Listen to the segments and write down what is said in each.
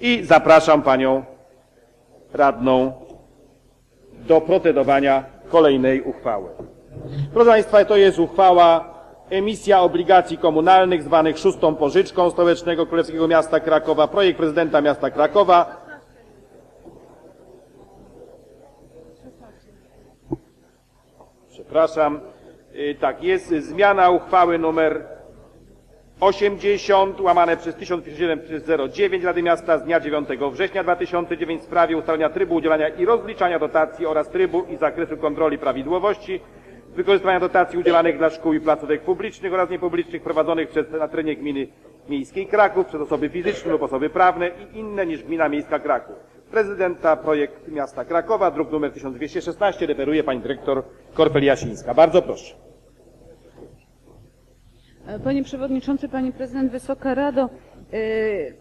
I zapraszam panią radną do procedowania kolejnej uchwały. Proszę Państwa, to jest uchwała emisja obligacji komunalnych zwanych szóstą pożyczką Stołecznego Królewskiego Miasta Krakowa, projekt prezydenta miasta Krakowa. Przepraszam. Y, Tak, jest zmiana uchwały numer 80 łamane przez 1057 przez 09 Rady Miasta z dnia 9 września 2009 w sprawie ustalenia trybu udzielania i rozliczania dotacji oraz trybu i zakresu kontroli prawidłowości wykorzystywania dotacji udzielanych dla szkół i placówek publicznych oraz niepublicznych prowadzonych przez, na terenie gminy miejskiej Kraków przez osoby fizyczne lub osoby prawne i inne niż gmina miejska Kraków. Prezydenta projekt miasta Krakowa, druk nr 1216, referuje pani dyrektor Korfel Jasińska. Bardzo proszę. Panie Przewodniczący, Pani Prezydent, Wysoka Rado, e,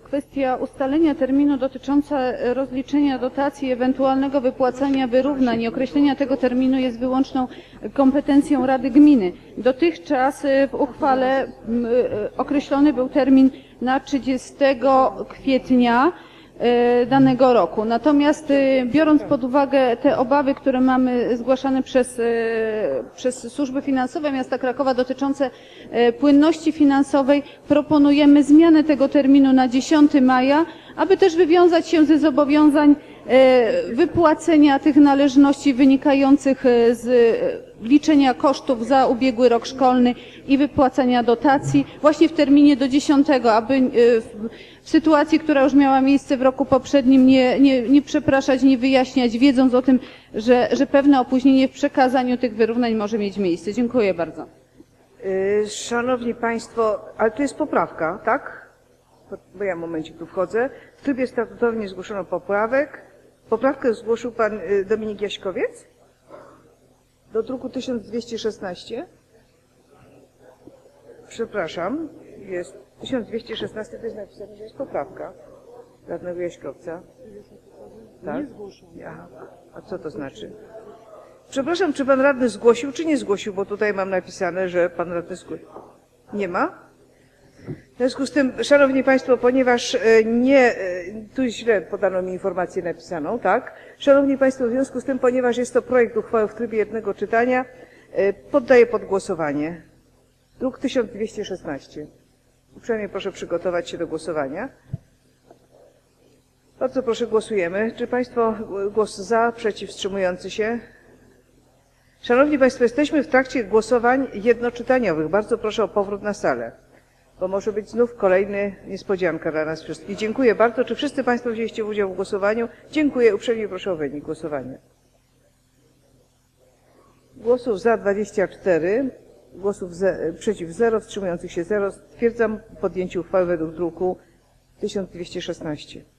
kwestia ustalenia terminu dotycząca rozliczenia dotacji, ewentualnego wypłacania wyrównań i określenia tego terminu jest wyłączną kompetencją Rady Gminy. Dotychczas e, w uchwale e, określony był termin na 30 kwietnia danego roku. Natomiast e, biorąc pod uwagę te obawy, które mamy zgłaszane przez, e, przez służby finansowe miasta Krakowa dotyczące płynności finansowej, proponujemy zmianę tego terminu na 10 maja, aby też wywiązać się ze zobowiązań wypłacenia tych należności wynikających e, z e, liczenia kosztów za ubiegły rok szkolny i wypłacania dotacji właśnie w terminie do 10, aby e, w, sytuacji, która już miała miejsce w roku poprzednim, nie, nie, nie przepraszać, nie wyjaśniać, wiedząc o tym, że, że pewne opóźnienie w przekazaniu tych wyrównań może mieć miejsce. Dziękuję bardzo. Szanowni Państwo, ale tu jest poprawka, tak? Bo ja momencik tu wchodzę. W trybie statutowym nie zgłoszono poprawek. Poprawkę zgłosił Pan y, Dominik Jaśkowiec? Do druku 1216? Przepraszam, jest 1216, to jest napisane, że jest poprawka radnego Jaśkowca. Tak? Ja. A co to znaczy? Przepraszam, czy pan radny zgłosił, czy nie zgłosił, bo tutaj mam napisane, że pan radny zgłosił. Nie ma? W związku z tym, szanowni państwo, ponieważ e, nie, e, tu źle podano mi informację napisaną, tak? Szanowni państwo, w związku z tym, ponieważ jest to projekt uchwały w trybie jednego czytania, e, poddaję pod głosowanie. Druk 1216. Uprzejmie proszę przygotować się do głosowania. Bardzo proszę, głosujemy. Czy państwo głos za, przeciw, wstrzymujący się? Szanowni Państwo, jesteśmy w trakcie głosowań jednoczytaniowych. Bardzo proszę o powrót na salę, bo może być znów kolejny niespodzianka dla nas wszystkich. Dziękuję bardzo. Czy wszyscy Państwo wzięliście udział w głosowaniu? Dziękuję. Uprzejmie proszę o wynik głosowania. Głosów za 24, głosów ze, przeciw 0, wstrzymujących się 0. Stwierdzam podjęcie uchwały według druku 1216.